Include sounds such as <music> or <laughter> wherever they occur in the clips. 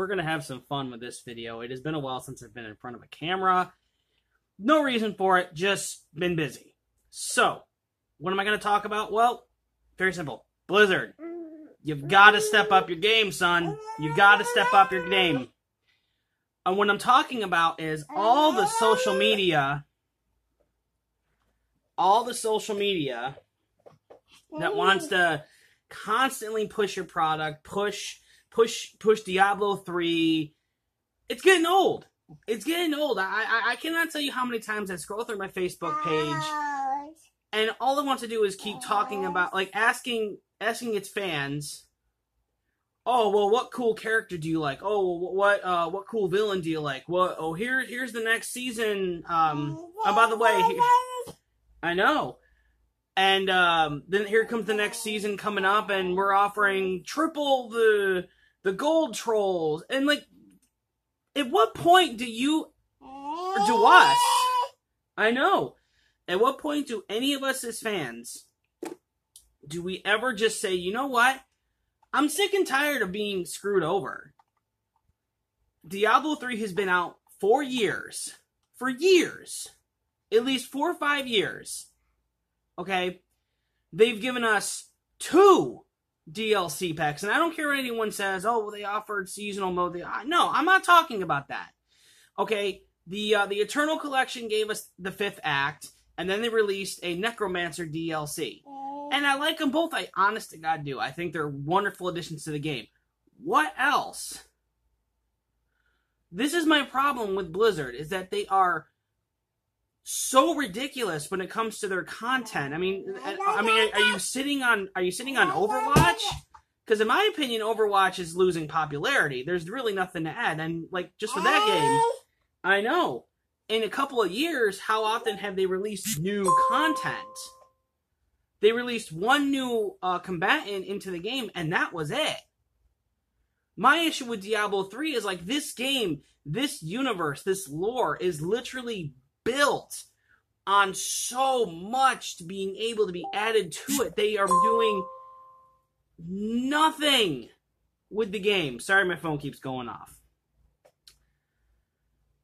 we're gonna have some fun with this video. It has been a while since I've been in front of a camera. No reason for it, just been busy. So, what am I gonna talk about? Well, very simple. Blizzard. You've got to step up your game, son. You've got to step up your game. And what I'm talking about is all the social media, all the social media that wants to constantly push your product, push, push, push Diablo 3. It's getting old. It's getting old. I, I, I cannot tell you how many times I scroll through my Facebook page and all I want to do is keep talking about, like, asking, asking its fans oh well what cool character do you like oh what uh what cool villain do you like what oh here here's the next season um oh, by the way here, <laughs> i know and um then here comes the next season coming up and we're offering triple the the gold trolls and like at what point do you or do us i know at what point do any of us as fans do we ever just say you know what I'm sick and tired of being screwed over. Diablo 3 has been out for years. For years. At least four or five years. Okay? They've given us two DLC packs. And I don't care what anyone says, oh, well, they offered seasonal mode. No, I'm not talking about that. Okay? The, uh, the Eternal Collection gave us the fifth act, and then they released a Necromancer DLC. And I like them both. I honest to God do. I think they're wonderful additions to the game. What else? This is my problem with Blizzard is that they are so ridiculous when it comes to their content. I mean, I mean, are you sitting on are you sitting on Overwatch? Because in my opinion, Overwatch is losing popularity. There's really nothing to add, and like just for that game, I know. In a couple of years, how often have they released new content? They released one new uh, combatant into the game, and that was it. My issue with Diablo 3 is like this game, this universe, this lore is literally built on so much to being able to be added to it. They are doing nothing with the game. Sorry, my phone keeps going off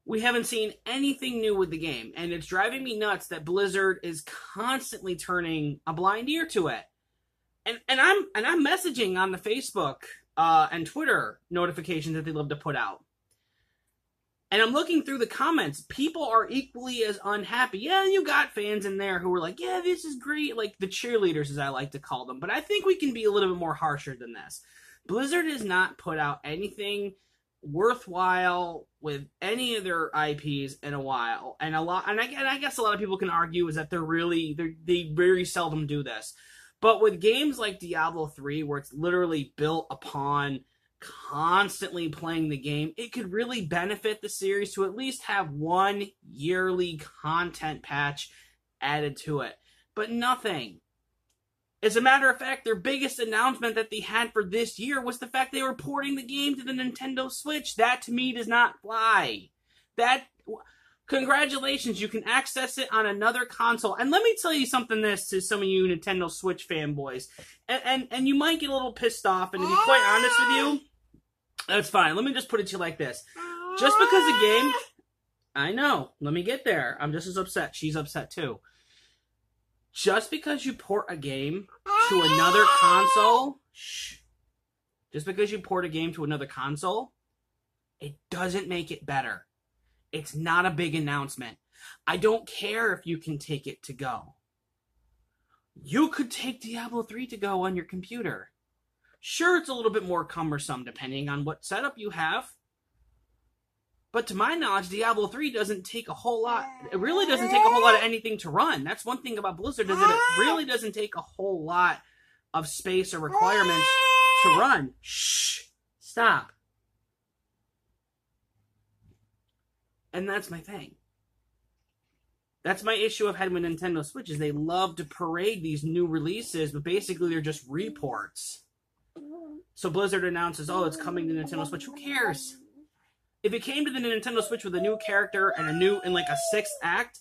we haven't seen anything new with the game, and it's driving me nuts that Blizzard is constantly turning a blind ear to it. And and I'm and I'm messaging on the Facebook uh, and Twitter notifications that they love to put out. And I'm looking through the comments. People are equally as unhappy. Yeah, you got fans in there who are like, yeah, this is great. Like the cheerleaders, as I like to call them. But I think we can be a little bit more harsher than this. Blizzard has not put out anything worthwhile with any of their IPs in a while. And a lot, and I, and I guess a lot of people can argue is that they're really they they very seldom do this. But with games like Diablo 3 where it's literally built upon constantly playing the game, it could really benefit the series to at least have one yearly content patch added to it. But nothing. As a matter of fact, their biggest announcement that they had for this year was the fact they were porting the game to the Nintendo Switch. That to me does not fly. That congratulations, you can access it on another console. And let me tell you something this to some of you Nintendo Switch fanboys. And and, and you might get a little pissed off, and to be quite honest with you, that's fine. Let me just put it to you like this. Just because the game I know, let me get there. I'm just as upset. She's upset too just because you port a game to another console, shh, just because you port a game to another console, it doesn't make it better. It's not a big announcement. I don't care if you can take it to go. You could take Diablo 3 to go on your computer. Sure, it's a little bit more cumbersome depending on what setup you have. But to my knowledge, Diablo 3 doesn't take a whole lot. It really doesn't take a whole lot of anything to run. That's one thing about Blizzard is that it really doesn't take a whole lot of space or requirements to run. Shh. Stop. And that's my thing. That's my issue I've had with Nintendo Switch is they love to parade these new releases, but basically they're just reports. So Blizzard announces, oh, it's coming to Nintendo Switch. Who cares? If it came to the Nintendo Switch with a new character and a new in like a sixth act,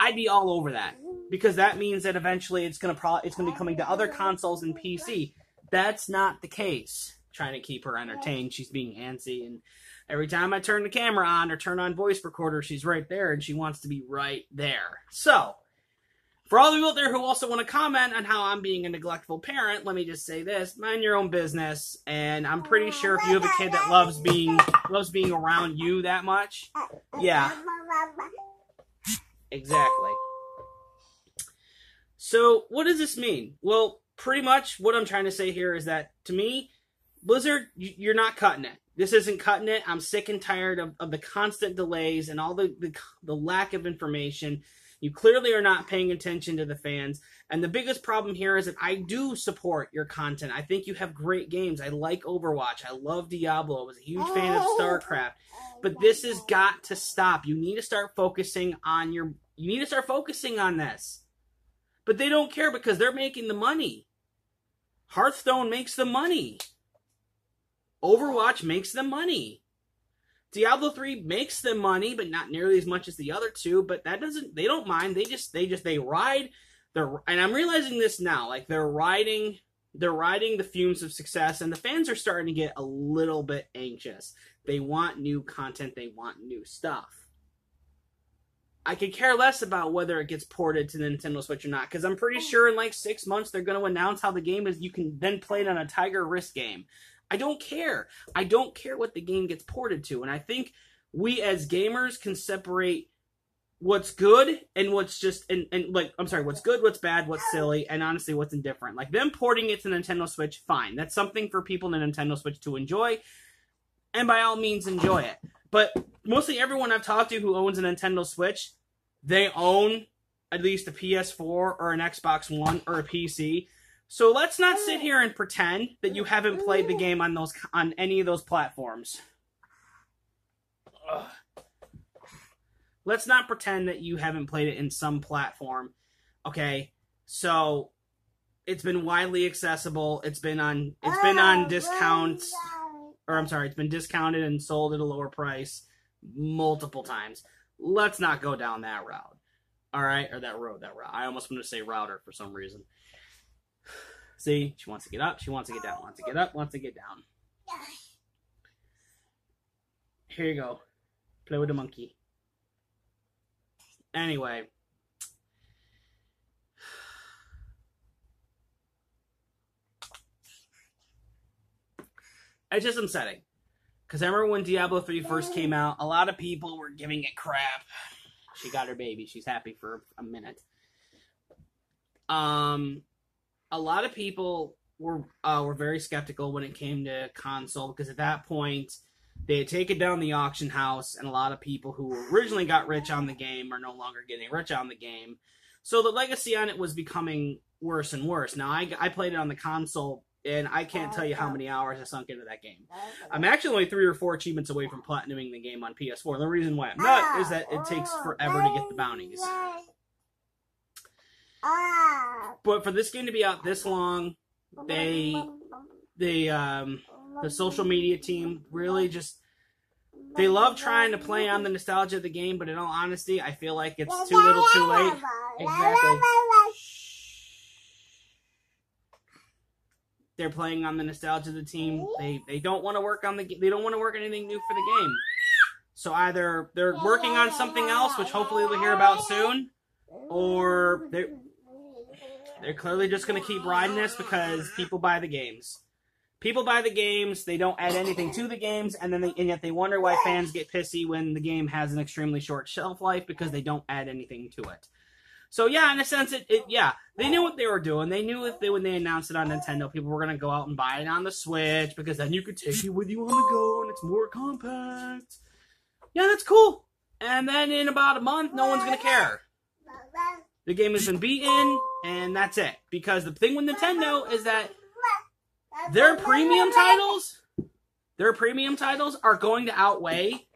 I'd be all over that because that means that eventually it's gonna pro- it's gonna be coming to other consoles and PC. That's not the case. trying to keep her entertained. She's being antsy, and every time I turn the camera on or turn on voice recorder, she's right there, and she wants to be right there. So, for all of you out there who also want to comment on how I'm being a neglectful parent, let me just say this: mind your own business. And I'm pretty oh, sure if you have a kid that loves being loves being around you that much, yeah, exactly. So, what does this mean? Well, pretty much what I'm trying to say here is that to me, Blizzard, you're not cutting it. This isn't cutting it. I'm sick and tired of, of the constant delays and all the, the, the lack of information. You clearly are not paying attention to the fans. And the biggest problem here is that I do support your content. I think you have great games. I like Overwatch. I love Diablo. I was a huge fan of oh. StarCraft. Oh but this has got to stop. You need to start focusing on your you need to start focusing on this. But they don't care because they're making the money. Hearthstone makes the money. Overwatch makes the money. Diablo 3 makes them money, but not nearly as much as the other two, but that doesn't they don't mind. They just they just they ride they're and I'm realizing this now, like they're riding they're riding the fumes of success and the fans are starting to get a little bit anxious. They want new content, they want new stuff. I could care less about whether it gets ported to the Nintendo Switch or not, because I'm pretty sure in like six months they're going to announce how the game is. You can then play it on a Tiger Wrist game. I don't care. I don't care what the game gets ported to. And I think we as gamers can separate what's good and what's just and, and like I'm sorry, what's good, what's bad, what's silly, and honestly what's indifferent. Like them porting it to Nintendo Switch, fine. That's something for people in Nintendo Switch to enjoy. And by all means enjoy it. But mostly everyone I've talked to who owns a Nintendo Switch, they own at least a PS4 or an Xbox One or a PC. So let's not sit here and pretend that you haven't played the game on those on any of those platforms. Ugh. Let's not pretend that you haven't played it in some platform. Okay? So it's been widely accessible. It's been on it's been on oh, discounts or I'm sorry, it's been discounted and sold at a lower price multiple times. Let's not go down that route. All right, or that road, that route. I almost wanted to say router for some reason. See, she wants to get up, she wants to get down, wants to get up, wants to get down. Here you go. Play with the monkey. Anyway. It's just upsetting. Because I remember when Diablo 3 first came out, a lot of people were giving it crap. She got her baby. She's happy for a minute. Um, a lot of people were uh, were very skeptical when it came to console because at that point they had taken down the auction house, and a lot of people who originally got rich on the game are no longer getting rich on the game. So the legacy on it was becoming worse and worse. Now I, I played it on the console, and I can't tell you how many hours I sunk into that game. I'm actually only three or four achievements away from platinuming the game on PS4. The reason why I'm not is that it takes forever to get the bounties. But for this game to be out this long, they they um the social media team really just they love trying to play on the nostalgia of the game, but in all honesty, I feel like it's too little, too late. Exactly. They're playing on the nostalgia of the team. They they don't want to work on the they don't want to work anything new for the game. So either they're working on something else, which hopefully we'll hear about soon, or they're they're clearly just going to keep riding this because people buy the games. People buy the games, they don't add anything to the games, and then they, and yet they wonder why fans get pissy when the game has an extremely short shelf life because they don't add anything to it. So yeah, in a sense, it, it yeah they knew what they were doing. They knew if they when they announced it on Nintendo, people were gonna go out and buy it on the Switch because then you could take it with you on the go and it's more compact. Yeah, that's cool. And then in about a month, no one's gonna care. The game has been beaten, and that's it. Because the thing with Nintendo is that their premium titles, their premium titles are going to outweigh,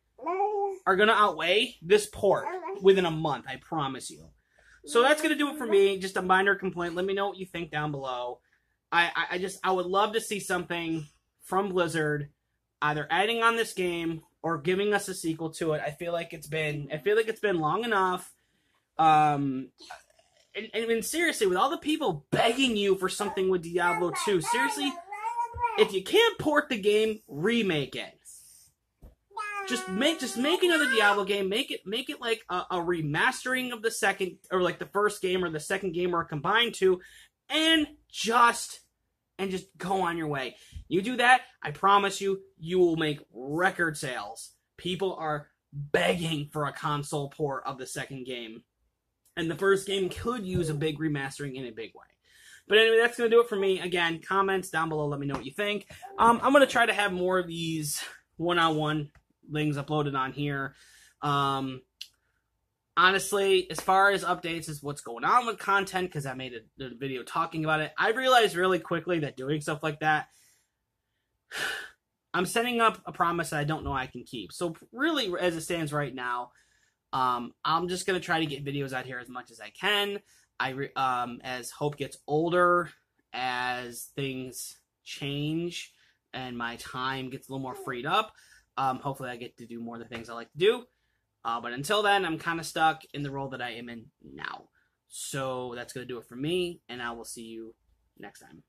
are going to outweigh this port within a month. I promise you. So that's going to do it for me. Just a minor complaint. Let me know what you think down below. I, I, I just I would love to see something from Blizzard, either adding on this game or giving us a sequel to it. I feel like it's been I feel like it's been long enough. Um, and, and, and seriously, with all the people begging you for something with Diablo 2, seriously, if you can't port the game, remake it. Just make just make another Diablo game. Make it make it like a, a remastering of the second or like the first game or the second game or combined two, and just and just go on your way. You do that, I promise you, you will make record sales. People are begging for a console port of the second game. And the first game could use a big remastering in a big way. But anyway, that's going to do it for me. Again, comments down below. Let me know what you think. Um, I'm going to try to have more of these one-on-one things uploaded on here. Um, honestly, as far as updates as what's going on with content, because I made a, a, video talking about it, I realized really quickly that doing stuff like that, <sighs> I'm setting up a promise that I don't know I can keep. So really, as it stands right now, um, I'm just gonna try to get videos out here as much as I can. I re- um, as Hope gets older, as things change, and my time gets a little more freed up. Um, hopefully, I get to do more of the things I like to do. Uh, but until then, I'm kind of stuck in the role that I am in now. So that's to do it for me, and I will see you next time.